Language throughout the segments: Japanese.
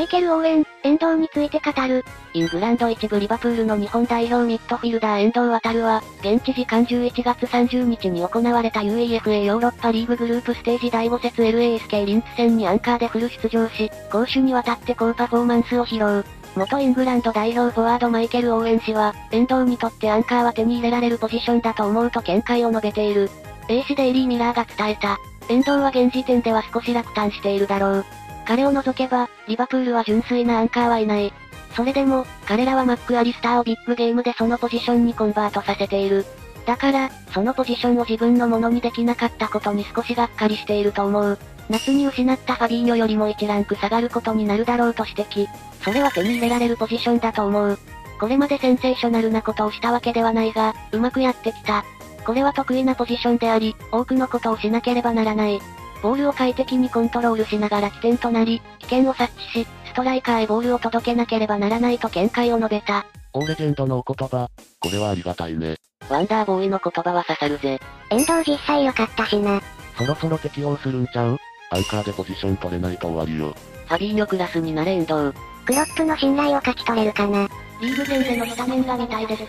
マイケル・オーエン、遠藤について語る。イングランド一部リバプールの日本代表ミッドフィルダー遠藤航は、現地時間11月30日に行われた UEFA ヨーロッパリーググループステージ第5節 LASK リンツ戦にアンカーでフル出場し、攻守にわたって高パフォーマンスを披露。元イングランド代表フォワードマイケル・オーエン氏は、遠藤にとってアンカーは手に入れられるポジションだと思うと見解を述べている。A 氏デイリーミラーが伝えた。遠藤は現時点では少し落胆しているだろう。彼を除けば、リバプールは純粋なアンカーはいない。それでも、彼らはマック・アリスターをビッグゲームでそのポジションにコンバートさせている。だから、そのポジションを自分のものにできなかったことに少しがっかりしていると思う。夏に失ったファビーニョよりも1ランク下がることになるだろうと指摘。それは手に入れられるポジションだと思う。これまでセンセーショナルなことをしたわけではないが、うまくやってきた。これは得意なポジションであり、多くのことをしなければならない。ボールを快適にコントロールしながら起点となり、危険を察知し、ストライカーへボールを届けなければならないと見解を述べた。オーレジェンドのお言葉。これはありがたいね。ワンダーボーイの言葉は刺さるぜ。遠藤実際良かったしな。そろそろ適応するんちゃう？アンカーでポジション取れないと終わりよ。ファビーニョクラスになれ遠藤。クロップの信頼を勝ち取れるかな。リーグ戦でのスタメンが見たいです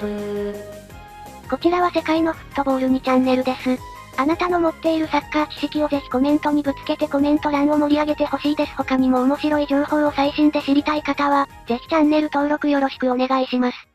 こちらは世界のフットボールにチャンネルです。あなたの持っているサッカー知識をぜひコメントにぶつけてコメント欄を盛り上げてほしいです。他にも面白い情報を最新で知りたい方は、ぜひチャンネル登録よろしくお願いします。